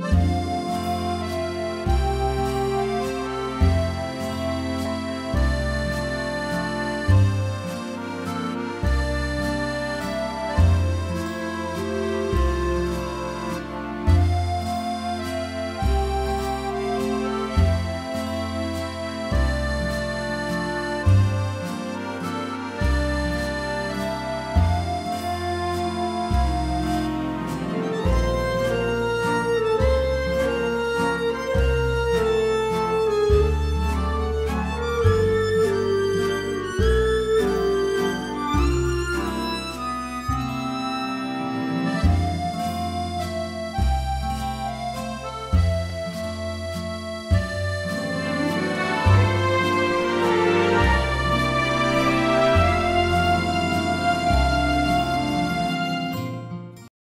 Bye.